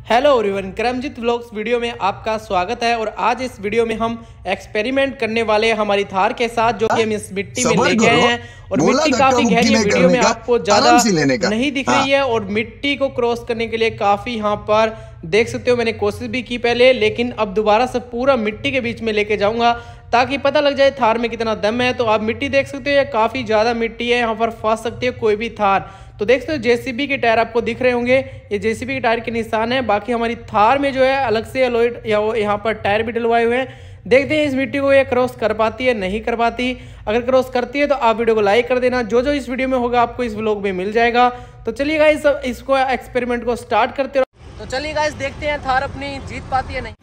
Hello everyone Karamjeet vlogs video में आपका स्वागत है और आज इस वीडियो में हम एक्सपेरिमेंट करने वाले हैं हमारी थार के साथ जो कि हम इस मिट्टी में ले गए हैं और मिट्टी काफ़ी गहरी है वीडियो में आपको ज़्यादा। नहीं दिख हाँ। रही है और मिट्टी को क्रॉस करने के लिए काफ़ी यहाँ पर देख सकते हो मैंने कोशिश भी की पहले लेकिन अब दोबारा से पूरा मिट्टी के बीच में लेके जाऊँगा ताकि पता लग जाए थार में कितना दम है तो आप मिट्टी देख सकते हो या काफ़ी ज़्यादा मिट्टी है यहाँ पर फंस सकती है कोई भी थार तो देख सकते हो जेसीबी के टायर आपको दिख रहे होंगे। ये जेसीबी के टायर के निशान है। बाकी हमारी थार में जो है, अलग से अलॉइड या वो यहाँ पर टायर भी डलवाए हुए हैं। देखते हैं इस मिट्टी को ये क्रॉस कर पाती है, नहीं कर पाती। अगर क्रॉस करती है तो आप वीडियो को लाइक कर देना। जो जो इस वीडियो में होगा, आपको इस ब्लॉग में मिल जाएगा। तो चलिएगा अब इसको एक्सपेरिमेंट को स्टार्ट करते रहो तो चलिएगा गाइस देखते हैं थार अपनी जीत पाती है नहीं।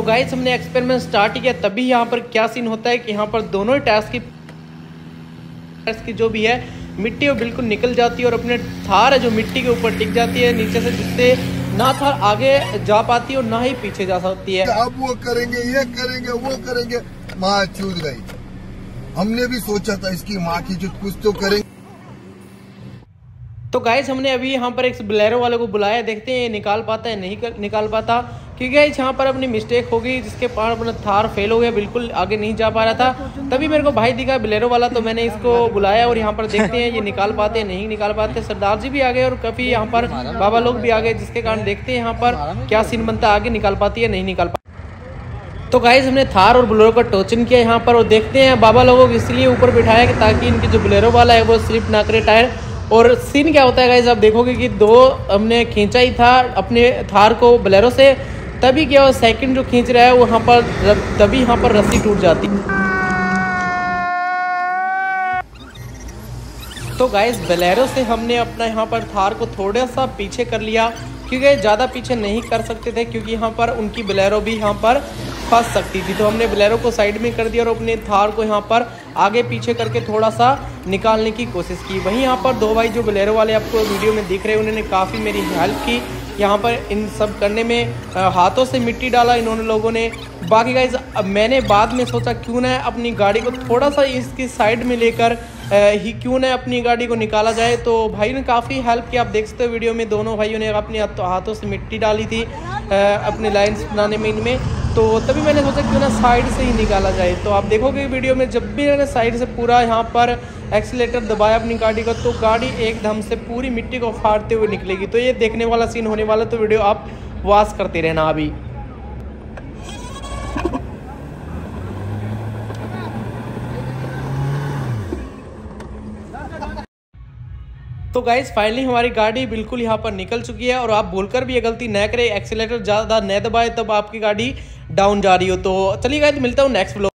तो गाइस हमने एक्सपेरिमेंट स्टार्ट किया, तभी यहाँ पर क्या सीन होता है कि यहाँ पर दोनों ही टायर्स की टायर्स की जो भी है, मिट्टी वो बिल्कुल निकल जाती है और अपने थार है जो मिट्टी के ऊपर टिक जाती है, नीचे से जिससे ना थार आगे जा पाती है और ना ही पीछे जा सकती है। अब वो करेंगे, ये करेंगे, वो करेंगे। माँ चूत गई। हमने भी सोचा था इसकी माँ की चुत कुछ तो करेंगे। तो गाइस हमने अभी यहाँ पर एक ब्लेरो वाले को बुलाया देखते हैं ये निकाल पाता है नहीं कर, निकाल पाता। क्योंकि गाइस यहाँ पर अपनी मिस्टेक हो गई जिसके कारण अपना थार फेल हो गया बिल्कुल आगे नहीं जा पा रहा था। तभी मेरे को भाई दिखा ब्लेरो वाला तो मैंने इसको बुलाया और यहाँ पर देखते हैं ये निकाल पाते हैं नहीं निकाल पाते सरदार जी भी आ गए और काफ़ी यहाँ पर बाबा लोग भी आ गए जिसके कारण देखते हैं यहाँ पर क्या सीन बनता आगे निकाल पाती है नहीं निकाल पाती तो गाइज़ हमने थार और बुलेरो का टोचन किया यहाँ पर और देखते हैं बाबा लोगों को इसलिए ऊपर बिठाया कि ताकि इनकी जो बुलेरो वाला है वो स्लिप ना करे टायर और सीन क्या होता है गाइज़ आप देखोगे कि दो हमने खींचा ही था अपने थार को बुलेरो से, तभी क्या सेकंड जो खींच रहा है, वो यहाँ पर तभी यहाँ पर रस्सी टूट जाती। तो गाइज़ बलेरो से हमने अपना यहाँ पर थार को थोड़ा सा पीछे कर लिया, क्योंकि ज़्यादा पीछे नहीं कर सकते थे, क्योंकि यहाँ पर उनकी बलेरो भी यहाँ पर फंस सकती थी। तो हमने बलेरो को साइड में कर दिया और अपने थार को यहाँ पर आगे पीछे करके थोड़ा सा निकालने की कोशिश की। वहीं यहाँ पर दो भाई जो बलेरो वाले आपको वीडियो में दिख रहे हैं, उन्होंने काफ़ी मेरी हेल्प की। यहाँ पर इन सब करने में हाथों से मिट्टी डाला इन्होंने लोगों ने। बाकी गाइज़ अब मैंने बाद में सोचा, क्यों ना अपनी गाड़ी को थोड़ा सा इसकी साइड में लेकर ही क्यों ना अपनी गाड़ी को निकाला जाए। तो भाई ने काफ़ी हेल्प की। आप देख सकते हो वीडियो में दोनों भाइयों ने अपने हाथों से मिट्टी डाली थी अपने लाइन्स बनाने में इनमें। तो तभी मैंने सोचा क्यों ना साइड से ही निकाला जाए। तो आप देखोगे वीडियो में जब भी मैंने साइड से पूरा यहाँ पर एक्सीटर दबाया अपनी गाड़ी का तो गाड़ी एकदम से पूरी मिट्टी को फाड़ते हुए निकलेगी। तो ये देखने वाला सीन होने वाला तो वीडियो आप वाच करते रहना अभी। तो गाइज़ फाइनली हमारी गाड़ी बिल्कुल यहाँ पर निकल चुकी है, और आप बोलकर भी ये गलती न करें एक्सीटर ज़्यादा न दबाए, तब आपकी गाड़ी डाउन जा रही हो तो चलिए गाइज़ मिलता हूँ नेक्स्ट ब्लॉग